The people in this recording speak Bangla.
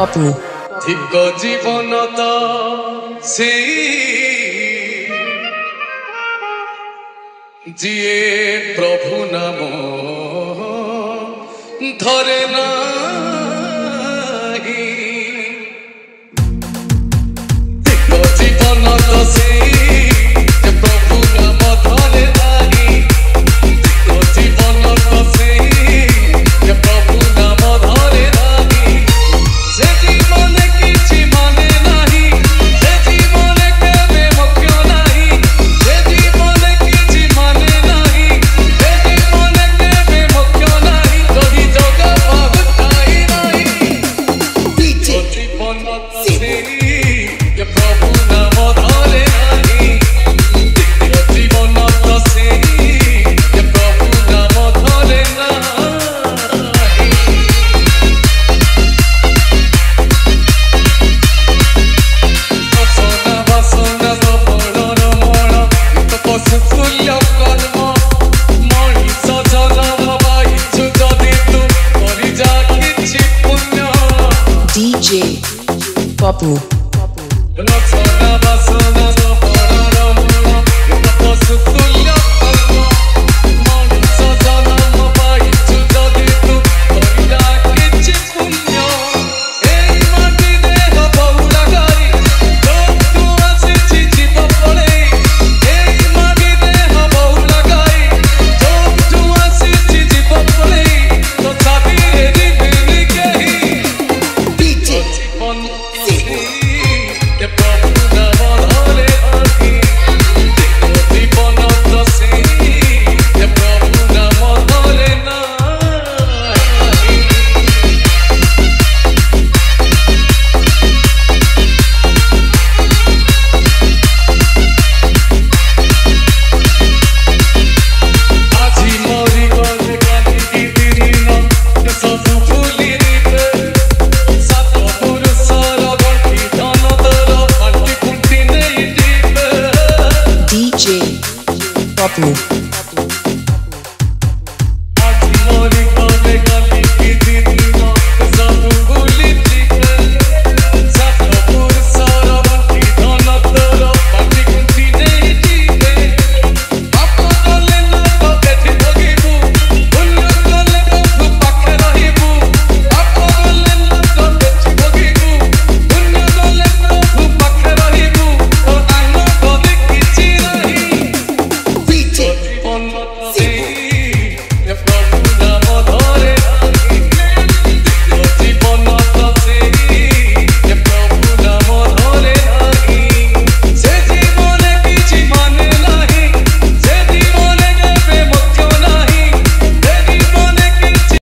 স্বপ্ন। ঠিক জীবন তো সেই যিয়ে প্রভু নাম ধরে না জীবন তো সেই Pop. Stop Move.